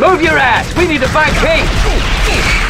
Move your ass! We need to find Kate!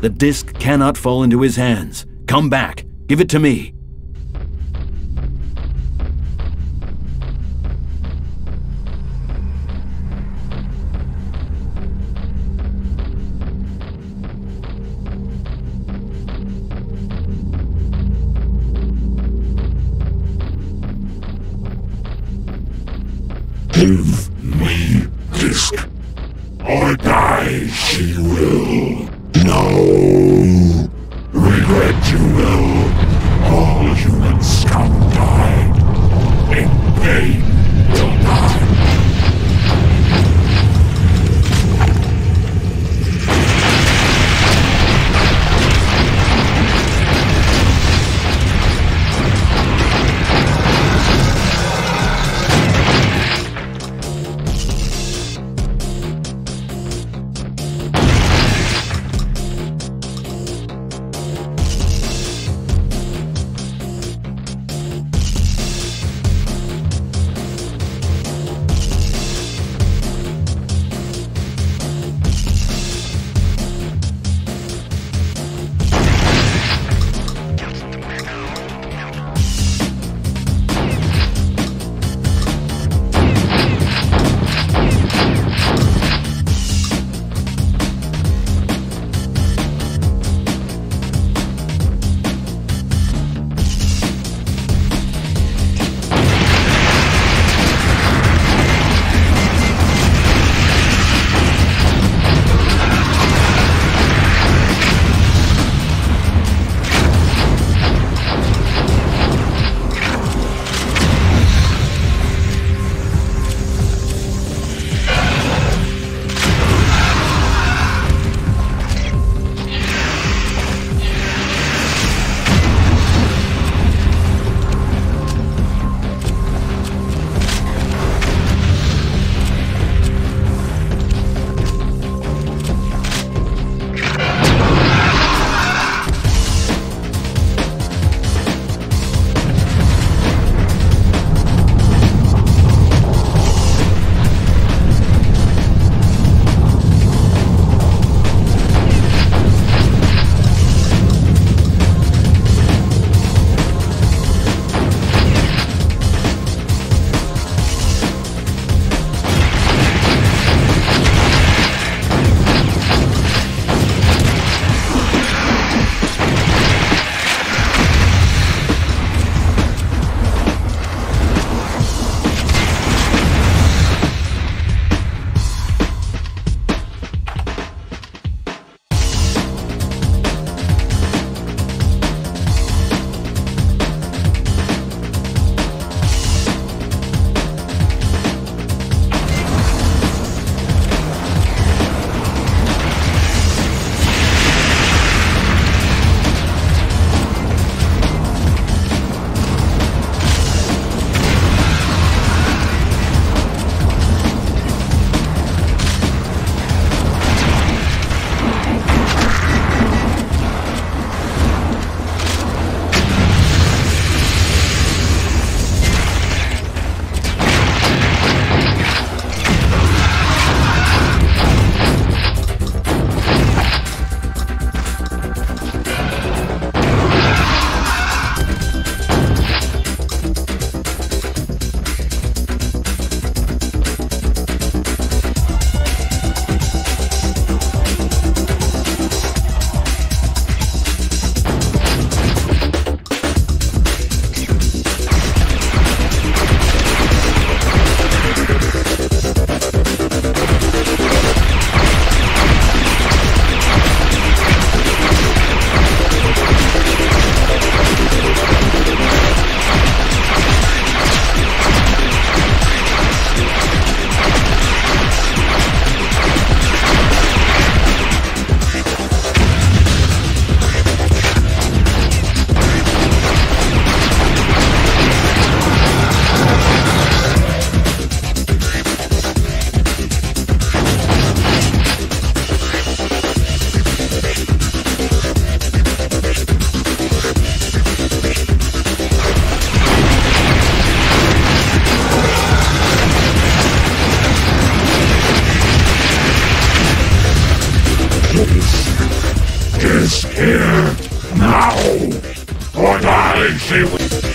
The disc cannot fall into his hands. Come back. Give it to me. Give Here, now, or die she.